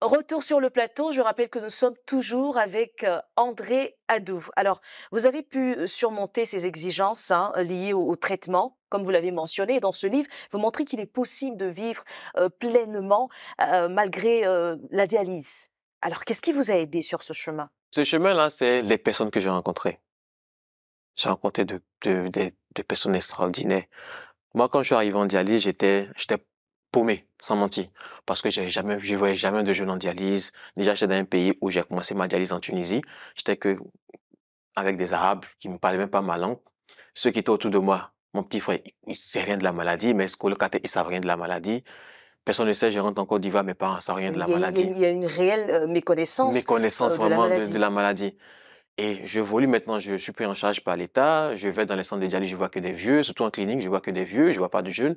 Retour sur le plateau, je rappelle que nous sommes toujours avec euh, André Adou. Alors, vous avez pu euh, surmonter ces exigences hein, liées au, traitement, comme vous l'avez mentionné. Dans ce livre, vous montrez qu'il est possible de vivre euh, pleinement malgré la dialyse. Alors, qu'est-ce qui vous a aidé sur ce chemin? Ce chemin-là, c'est les personnes que j'ai rencontrées. J'ai rencontré de, de, de, de personnes extraordinaires. Moi, quand je suis arrivé en dialyse, j'étais paumé, sans mentir, parce que j'avais jamais, je voyais jamais de jeunes en dialyse. Déjà, j'étais dans un pays où j'ai commencé ma dialyse en Tunisie. J'étais que avec des Arabes qui me parlaient même pas ma langue. Ceux qui étaient autour de moi, mon petit frère, il sait rien de la maladie, mes colocataires, ils savent rien de la maladie? Personne ne sait, je rentre en Côte d'Ivoire, mes parents ne savent rien de la il a, maladie. il y a une réelle euh, méconnaissance. Méconnaissance euh, de la vraiment de, maladie. de la maladie. Et je voulais maintenant, je suis pris en charge par l'État. Je vais dans les centres de dialyse, je vois que des vieux, surtout en clinique, je vois que des vieux, je vois pas de jeunes.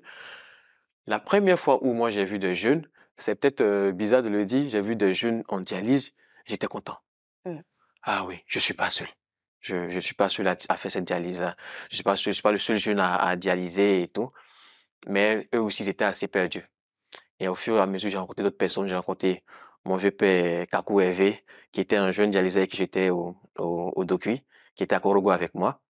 La première fois où moi j'ai vu des jeunes, c'est peut-être euh, bizarre de le dire, j'ai vu des jeunes en dialyse, j'étais content. Mm. Ah oui, je suis pas seul. Je je suis pas seul à, à faire cette dialyse-là. Je suis pas seul, je suis pas le seul jeune à, à dialyser et tout. Mais eux aussi, ils étaient assez perdus. Et au fur et à mesure, j'ai rencontré d'autres personnes. J'ai rencontré mon vieux père Kakou Hervé, qui était un jeune dialysé avec qui j'étais au, au, au Dokui, qui était à Korogo avec moi.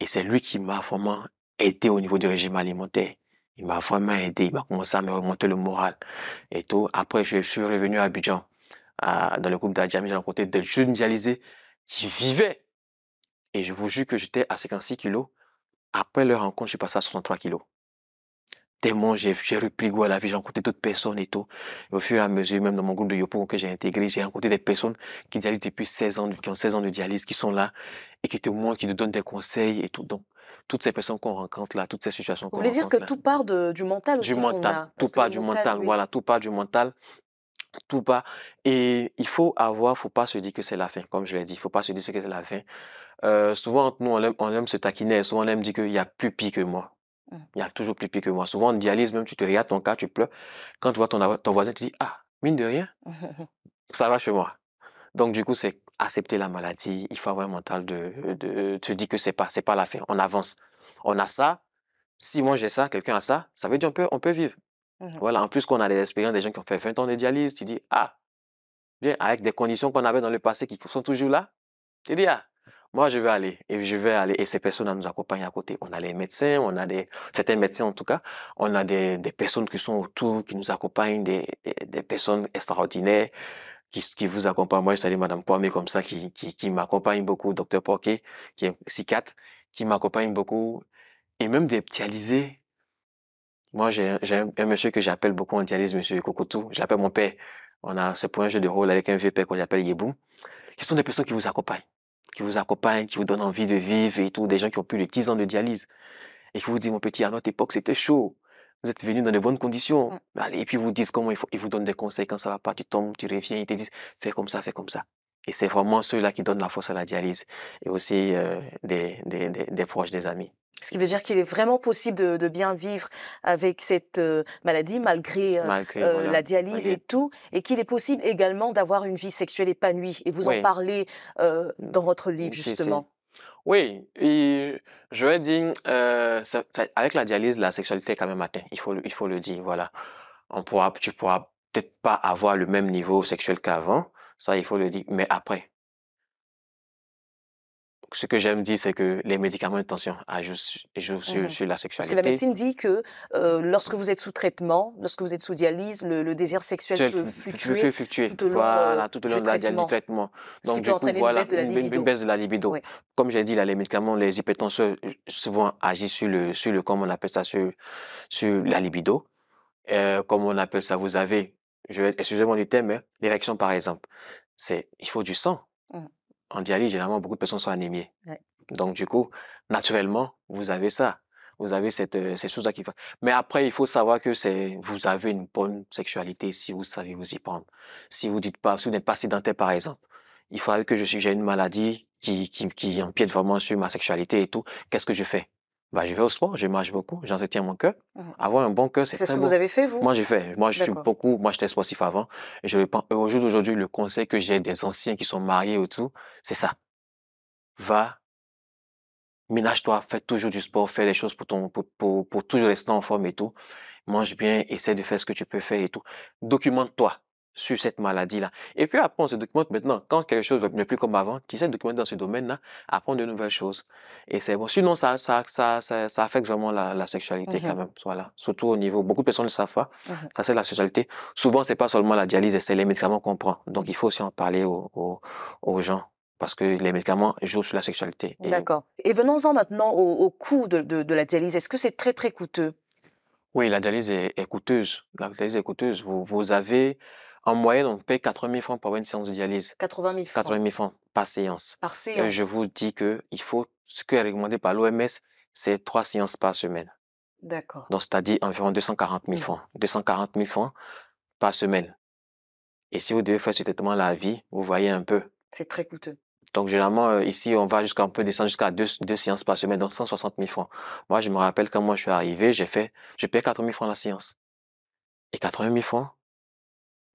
Et c'est lui qui m'a vraiment aidé au niveau du régime alimentaire. Il m'a vraiment aidé. Il m'a commencé à me remonter le moral et tout. Après, je suis revenu à Abidjan, dans le groupe d'Adjami. J'ai rencontré des jeunes dialysés qui vivaient. Et je vous jure que j'étais à 56 kilos. Après leur rencontre, je suis passé à 63 kilos. Tellement j'ai repris goût à la vie, j'ai rencontré d'autres personnes et tout. Au fur et à mesure, même dans mon groupe de Yopo que j'ai intégré, j'ai rencontré des personnes qui dialysent depuis 16 ans, qui ont 16 ans de dialyse, qui sont là et qui te montrent, qui te donnent des conseils et tout. Donc, toutes ces personnes qu'on rencontre là, toutes ces situations Vous qu'on voulez dire rencontre que là. tout part de- du mental aussi Du mental, a, tout part du mental, oui. voilà, tout part du mental, tout part. Et il faut avoir, faut pas se dire que c'est la fin, comme je l'ai dit, il faut pas se dire que c'est la fin. Euh, souvent, nous, on aime, on aime se taquiner, souvent on aime dire qu'il y a plus pire que moi. Mm. Il y a toujours plus pire que moi. Souvent, en dialyse, même, tu te regardes ton cas, tu pleures. Quand tu vois ton, ton voisin, tu dis, ah, mine de rien, ça va chez moi. Donc, du coup, c'est accepter la maladie. Il faut avoir un mental de, de, te dire que c'est pas, c'est pas la fin. On avance. On a ça. Si moi j'ai ça, quelqu'un a ça, ça veut dire on peut, on peut vivre. Mhm. Voilà. En plus qu'on a des expériences, des gens qui ont fait 20 ans de dialyse, tu dis, ah, bien, avec des conditions qu'on avait dans le passé qui sont toujours là, tu dis, ah, moi je vais aller, et je vais aller, et ces personnes nous accompagnent à côté. On a les médecins, on a des, certains médecins en tout cas, on a des, des personnes qui sont autour, qui nous accompagnent, des, des, des personnes extraordinaires, qui, qui vous accompagnent. Moi, je salue Madame Kwame comme ça, qui, qui, qui m'accompagne beaucoup, Docteur Porquet, qui est psychiatre, qui m'accompagne beaucoup, et même des dialysés. Moi, j'ai un- un, monsieur que j'appelle beaucoup en dialyse, monsieur Kokoutou. Je l'appelle mon père. On a, c'est pour un jeu de rôle avec un vieux père qu'on appelle Yeboum. Qui sont des personnes qui vous accompagnent. Qui vous accompagnent, qui vous donnent envie de vivre et tout. Des gens qui ont plus de 10 ans de dialyse. Et qui vous disent, mon petit, à notre époque, c'était chaud. Vous êtes venu dans de bonnes conditions. Mm. Allez, et puis ils vous disent comment il faut, ils vous donnent des conseils quand ça va pas, tu tombes, tu reviens, ils te disent, fais comme ça, fais comme ça. Et c'est vraiment ceux-là qui donnent la force à la dialyse. Et aussi, euh, des, des, des, des proches, des amis. Ce qui veut dire qu'il est vraiment possible de, de bien vivre avec cette euh, maladie malgré euh, Malgré, euh, voilà. la dialyse et tout, et qu'il est possible également d'avoir une vie sexuelle épanouie. Et vous en parlez dans votre livre, justement. Oui, je vais dire, euh, avec la dialyse, la sexualité est quand même atteinte. Il faut, le- il faut le dire, voilà. On pourra, tu pourras peut-être pas avoir le même niveau sexuel qu'avant, ça, il faut le dire. Mais après, ce que j'aime dire, c'est que les médicaments de tension jouent, sur- la Parce que sexualité. la médecine dit que euh, lorsque vous êtes sous traitement, lorsque vous êtes sous dialyse, le, le désir sexuel Tu- peut tu fluctuer. fluctuer, tout au long, voilà, euh, tout au du long de la dialyse, du traitement. traitement. Donc, du coup, entraîner une voilà, baisse de la une, baisse de la libido. Oui. Comme j'ai dit, là, les médicaments, les hypertenseurs, euh, souvent agissent sur le, sur le, comme on appelle ça, sur, sur la libido. Euh, comme on appelle ça, vous avez, excusez-moi du terme, hein, l'érection, par exemple. C'est, il faut du sang. Mm. En dialyse, généralement, beaucoup de personnes sont anémiées. Ouais. Donc, du coup, naturellement, vous avez ça. Vous avez cette, euh, ces choses-là qui font. Mais après, il faut savoir que c'est, vous avez une bonne sexualité si vous savez vous y prendre. Si vous dites pas, si vous n'êtes pas sédentaire, par exemple. Il faudrait que je suis, j'ai une maladie qui, qui, qui empiète vraiment sur ma sexualité et tout. Qu'est-ce que je fais? Bah, je vais au sport, je marche beaucoup, j'entretiens mon cœur. Mhm. Avoir un bon cœur, c'est C'est ce que vous avez fait, vous? Moi, j'ai fait. Moi, je suis beaucoup, moi, j'étais sportif avant. Et je pense, au jour d'aujourd'hui, le conseil que j'ai des anciens qui sont mariés et tout, c'est ça. Va, ménage-toi, fais toujours du sport, fais les choses pour ton, pour, pour, pour toujours rester en forme et tout. Mange bien, essaie de faire ce que tu peux faire et tout. Documente-toi. Sur cette maladie-là. Et puis après, on se documente maintenant. Quand quelque chose n'est plus comme avant, tu sais documenter dans ce domaine-là, apprendre de nouvelles choses. Et c'est bon. Sinon, ça, ça, ça, ça, ça affecte vraiment la, la sexualité quand Mhm. même. Voilà. Surtout au niveau, beaucoup de personnes ne le savent pas. Mhm. Ça, c'est la sexualité. Souvent, c'est pas seulement la dialyse, c'est les médicaments qu'on prend. Donc, il faut aussi en parler aux, aux, aux gens. Parce que les médicaments jouent sur la sexualité. D'accord. Et venons-en maintenant au, au coût de, de- de la dialyse. Est-ce que c'est très, très coûteux? oui, la dialyse est, est coûteuse. La dialyse est coûteuse. Vous, vous avez, en moyenne, on paye 80 000 francs pour avoir une séance de dialyse. 80 000 francs 80 000 francs par séance. par Et séance. je vous dis que il faut, ce qui est recommandé par l'OMS, c'est trois séances par semaine. D'accord. Donc, c'est-à-dire environ 240 000 Mhm. francs. 240 000 francs par semaine. Et si vous devez faire ce traitement la vie, vous voyez un peu. C'est très coûteux. Donc, généralement, euh, ici, on va jusqu'à, on peut descendre jusqu'à deux, deux séances par semaine, donc 160 000 francs. Moi, je me rappelle quand moi je suis arrivé, j'ai fait, j'ai payé 80 000 francs la séance. Et 80 000 francs,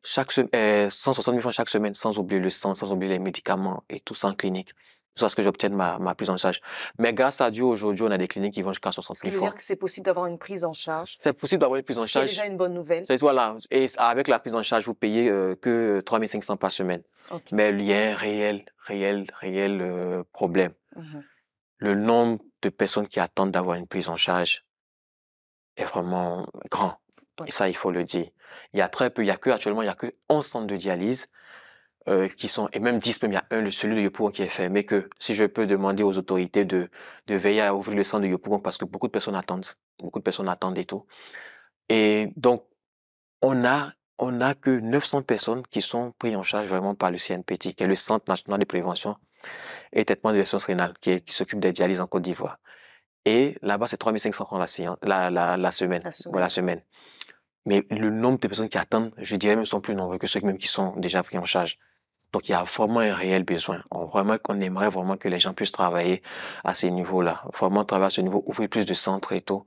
chaque euh, 160 000 francs chaque semaine, sans oublier le sang, sans oublier les médicaments et tout ça en clinique. C'est ce que j'obtienne ma, ma prise en charge. Mais grâce à Dieu, aujourd'hui, on a des cliniques qui vont jusqu'à 60 Ce qui 000 veut francs. dire que c'est possible d'avoir une prise en charge. C'est possible d'avoir une prise en charge. déjà une bonne nouvelle. C'est- Voilà. Et avec la prise en charge, vous payez euh, que 3 500 par semaine. Mais il y a un réel, réel, réel euh, problème. Mhm. Le nombre de personnes qui attendent d'avoir une prise en charge est vraiment grand. Ouais. Et ça, il faut le dire. Il y a très peu, il y a que, actuellement, il y a que 11 centres de dialyse euh, qui sont, et même 10, même il y a un, celui de Yopougon qui est fermé, que si je peux demander aux autorités de, de veiller à ouvrir le centre de Yopougon parce que beaucoup de personnes attendent. Beaucoup de personnes attendent et tout. Et donc, on a, on a que 900 personnes qui sont prises en charge vraiment par le CNPT, qui est le Centre national de prévention et traitement de l'insuffisance rénale, qui, s'occupe des dialyses en Côte d'Ivoire. Et là-bas, c'est 3500 francs la, la, la, la semaine. La semaine. Voilà, la semaine. Mais le nombre de personnes qui attendent, je dirais même, sont plus nombreux que ceux même qui sont déjà pris en charge. Donc, il y a vraiment un réel besoin. On, vraiment, on aimerait vraiment que les gens puissent travailler à ces niveaux-là. Vraiment travailler à ce niveau, ouvrir plus de centres et tout.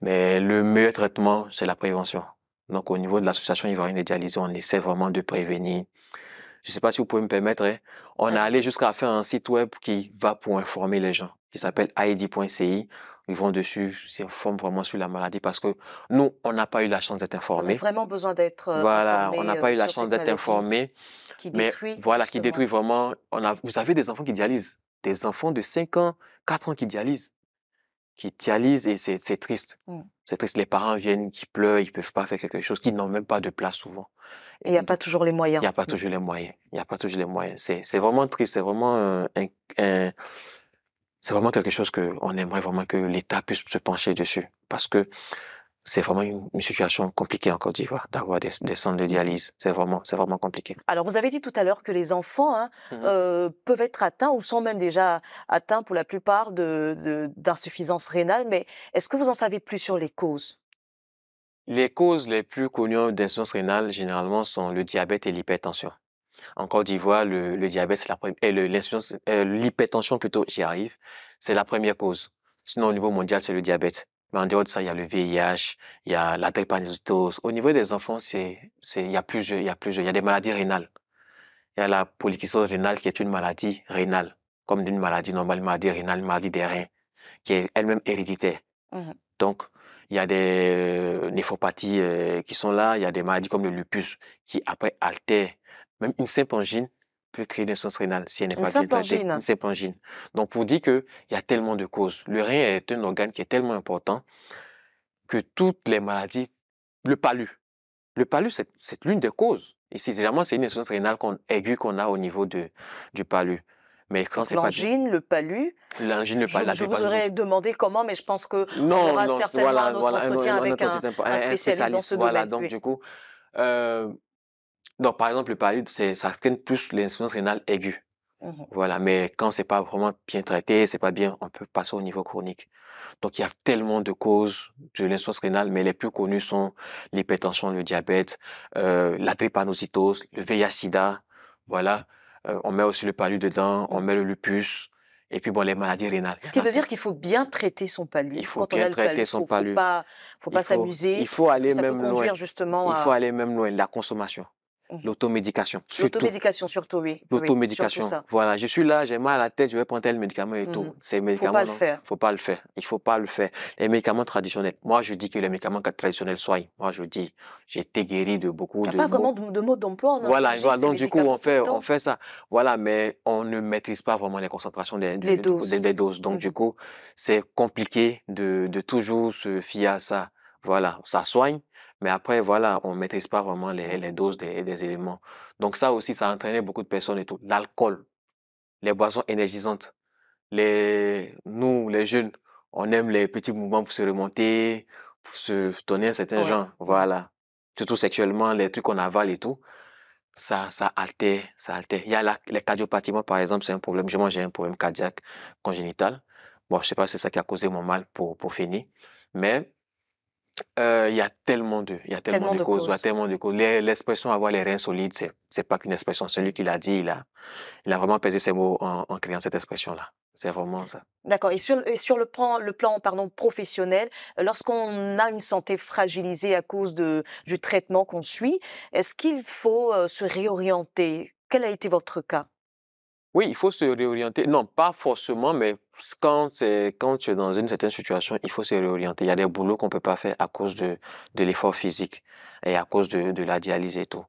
Mais le meilleur traitement, c'est la prévention. Donc, au niveau de l'association ivoirienne des dialysés, on essaie vraiment de prévenir. Je ne sais pas si vous pouvez me permettre, hein. on est allé jusqu'à faire un site web qui va pour informer les gens, qui s'appelle aidi.ci. Ils vont dessus, s'informent vraiment sur la maladie parce que nous, on n'a pas eu la chance d'être On a informés. vraiment besoin d'être euh, Voilà, on n'a euh, pas eu la sur chance d'être informés. qui Mais détruit voilà, qui détruit vraiment. On a, vous avez des enfants qui dialysent. Des enfants de 5 ans, 4 ans qui dialysent. Qui dialysent et c'est triste. Mm. C'est triste. Les parents viennent, qui pleurent, ils peuvent pas faire quelque chose, qui n'ont même pas de place souvent. Et il n'y a pas toujours les Il moyens. n'y a pas toujours les moyens. Il n'y a pas toujours les moyens. C'est c'est vraiment triste. C'est vraiment un, un- un- c'est vraiment quelque chose que on aimerait vraiment que l'État puisse se pencher dessus. Parce que c'est vraiment une, une situation compliquée en Côte d'Ivoire d'avoir des, des centres de dialyse. C'est vraiment, c'est vraiment compliqué. Alors, vous avez dit tout à l'heure que les enfants hein, Mhm. euh, peuvent être atteints ou sont même déjà atteints pour la plupart de- d'insuffisance rénale, mais est-ce que vous en savez plus sur les causes? Les causes les plus connues d'insuffisance rénale, généralement, sont le diabète et l'hypertension. En Côte d'Ivoire, le, le diabète, c'est la première, l'insuffisance- euh, l'hypertension plutôt, j'y arrive, c'est la première cause. Sinon, au niveau mondial, c'est le diabète. Mais en dehors de ça, il y a le VIH, il y a la drépanocytose. Au niveau des enfants, c'est, il y a plusieurs, il y a plusieurs, il y a des maladies rénales. Il y a la polykystose rénale qui est une maladie rénale, comme d'une maladie normale, une maladie rénale, une maladie des reins, qui est elle-même héréditaire. Mhm. Donc, il y a des euh, néphropathies euh, qui sont là, il y a des maladies comme le lupus qui après altèrent. Même une simple angine peut créer une insuffisance rénale si elle n'est pas bien traitée. Une simple angine. Donc, pour dire qu'il y a tellement de causes. Le rein est un organe qui est tellement important que toutes les maladies, le palu, le palu, c'est, l'une des causes. Ici, généralement, c'est une insuffisance rénale qu'on, aiguë qu'on a au niveau de, du palu. Mais quand c'est pas L'angine, le palu. l'angine, le Je, palu, la je vous aurais demandé comment, mais je pense que Non, aura non, certainement voilà, un autre voilà, entretien avec un- spécialiste dans ce voilà, domaine, donc oui. du coup, euh, donc par exemple, le palud, ça freine plus l'insuffisance rénale aiguë. Mhm. Voilà, mais quand c'est pas vraiment bien traité, c'est pas bien, on peut passer au niveau chronique. Donc il y a tellement de causes de l'insuffisance rénale, mais les plus connues sont l'hypertension, le diabète, euh, la drépanocytose, le VIH/SIDA, voilà. Euh, on met aussi le palud dedans, on met le lupus, et puis bon, les maladies rénales. Ce qui veut dire qu'il faut bien traiter son palu. Il faut Quand on bien a traiter palu, son faut, palu. Faut pas, faut pas s'amuser. il faut aller même loin. justement Il à. faut aller même loin, la consommation. Mmh L'automédication. L'automédication surtout, oui. Oui, oui, L'automédication. ça. Voilà, je suis là, j'ai mal à la tête, je vais prendre tel médicament et tout. mh. Ces Faut médicaments, pas le faire. faut pas le faire. Il faut pas le faire. Les médicaments traditionnels, moi je dis que les médicaments ca- traditionnels soignent. Moi je dis, j'ai été guéri de Il beaucoup n'y a de pas vraiment de de mode d'emploi en Voilà, de Donc du coup, on fait, on fait ça. Voilà, mais on ne maîtrise pas vraiment les concentrations des, Les de- de- doses. des, des doses. Donc du mh. coup, c'est compliqué de, de toujours se fier à ça. Voilà, ça soigne, mais après, voilà, on maîtrise pas vraiment les, les doses des, des éléments. Donc ça aussi, ça a entraîné beaucoup de personnes et tout. L'alcool, les boissons énergisantes. Les, nous, les jeunes, on aime les petits mouvements pour se remonter, pour se donner un certain Ouais. genre. Voilà. Surtout sexuellement, les trucs qu'on avale et tout. Ça, ça altère, ça altère. Il y a la, les cardiopathies. Moi, par exemple, c'est un problème. Moi, j'ai un problème cardiaque congénital. Bon, je sais pas si c'est ça qui a causé mon mal pour, pour finir. Mais euh, il y a tellement de, il y a tellement Tellement de causes, il y a causes. tellement de causes. L'expression avoir les reins solides, c'est, c'est pas qu'une expression. Celui qui l'a dit, il a, il a vraiment pesé ses mots en, en créant cette expression-là. C'est vraiment ça. D'accord et sur et sur le plan le plan, pardon, professionnel, lorsqu'on a une santé fragilisée à cause de du traitement qu'on suit, est-ce qu'il faut, heu, se réorienter? Quel a été votre cas? Oui, il faut se réorienter. Non, pas forcément, mais quand quand tu es dans une certaine situation, il faut se réorienter. Il y a des boulots qu'on peut pas faire à cause de, de l'effort physique et à cause de, de la dialyse et tout.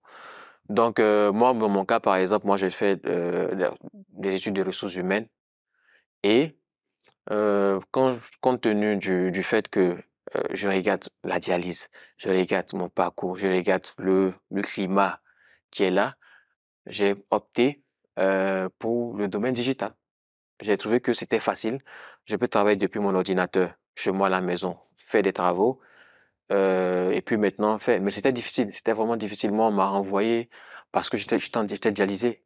Donc, euh, moi, dans mon cas, par exemple, moi, j'ai fait euh, des études de ressources humaines et euh, quand, compte tenu du, du fait que je regarde la dialyse, je regarde mon parcours, je regarde le, le climat qui est là, j'ai opté euh, pour le domaine digital. J'ai trouvé que c'était facile. Je peux travailler depuis mon ordinateur, chez moi à la maison, faire des travaux, euh, et puis maintenant faire. Mais c'était difficile, c'était vraiment difficile. Moi, on m'a renvoyé parce que j'étais dialysé.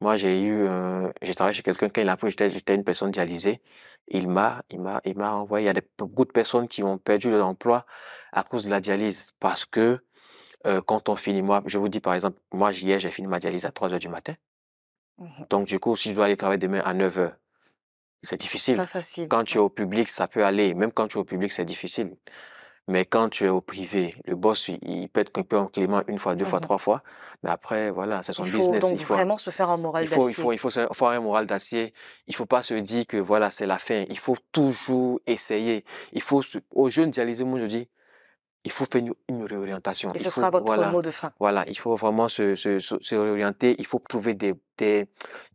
Moi, j'ai eu, euh, j'ai travaillé chez quelqu'un, quand il a que j'étais une personne dialysée, il m'a, il m'a, il m'a envoyé. Il y a beaucoup de personnes qui ont perdu leur emploi à cause de la dialyse parce que quand on finit, moi, je vous dis par exemple, moi, hier, j'ai fini ma dialyse à 3 heures du matin. Mmh Donc, du coup, si je dois aller travailler demain à 9 heures, c'est difficile. Pas facile, Quand tu es au public, ça peut aller. Même quand tu es au public, c'est difficile. Mais quand tu es au privé, le boss, il, il peut être un peu clément une fois, deux fois, Mmh trois fois. Mais après, voilà, c'est son Il faut business. donc Il faut, vraiment se faire un moral il faut, il faut, d'acier. il faut, avoir un moral d'acier. Il faut pas se dire que voilà, c'est la fin. Il faut toujours essayer. Il faut, aux jeunes dialysés, moi, je dis, il faut faire une, une réorientation. Et ce faut, sera votre voilà, mot de fin. voilà, il faut vraiment se, se, se, se réorienter. Il faut trouver des, des,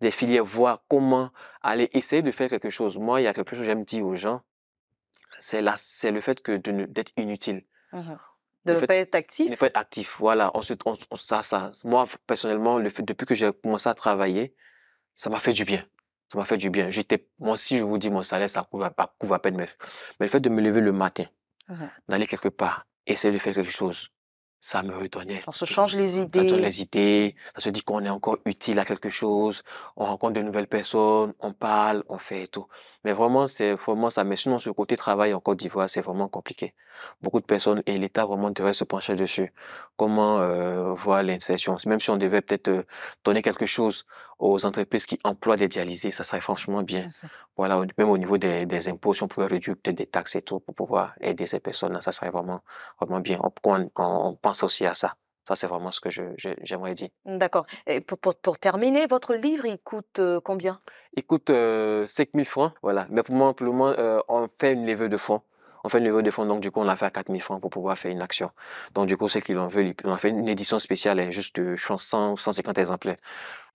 des filières, voir comment aller essayer de faire quelque chose. Moi, il y a quelque chose que j'aime dire aux gens, c'est le fait que de ne- d'être inutile. Mmh De ne pas être actif? faut être actif. Voilà, on se, on, on- ça, ça. Moi, personnellement, le fait, depuis que j'ai commencé à travailler, ça m'a fait du bien. Ça m'a fait du bien. J'étais, moi aussi, je vous dis, mon salaire, ça couvre, pas- couvre à peine mes. Mais le fait de me lever le matin, Mmh d'aller quelque part, essayer de faire quelque chose, ça me redonnait. On se change les Ça donne idées. les idées, ça se dit qu'on est encore utile à quelque chose, on rencontre de nouvelles personnes, on parle, on fait et tout. Mais vraiment, c'est vraiment ça. Mais sinon, ce côté travail en Côte d'Ivoire, c'est vraiment compliqué. Beaucoup de personnes et l'État vraiment devrait se pencher dessus. Comment euh, voir l'insertion? Même si on devait peut-être euh, donner quelque chose aux entreprises qui emploient des dialysés, ça serait franchement bien. Voilà, même au niveau des, des impôts, si on pouvait réduire peut-être des taxes et tout pour pouvoir aider ces personnes-là, ça serait vraiment, vraiment bien. On, pense aussi à ça. Ça, c'est vraiment ce que j'aimerais dire. D'accord et pour pour pour terminer, votre livre, il coûte, heu, combien? Il coûte euh, 5 000 francs, voilà. Mais pour moi, pour le moment, euh, on fait une levée de fonds. On fait une levée de fonds, donc du coup, on l'a fait à 4 000 francs pour pouvoir faire une action. Donc du coup, ceux qui l'en veulent, on a fait une édition spéciale, hein, juste je pense, 100 ou 150 exemplaires.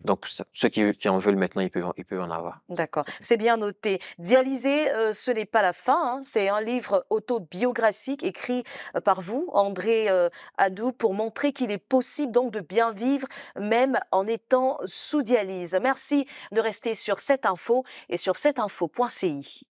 Donc ceux qui, en veulent maintenant, ils peuvent, en- ils peuvent en avoir. D'accord, c'est bien noté. Dialysé, heu, ce n'est pas la fin, hein, c'est un livre autobiographique écrit, heu, par vous, André, heu, Adou, pour montrer qu'il est possible donc de bien vivre même en étant sous dialyse. Merci de rester sur cette info et sur cetteinfo.ci.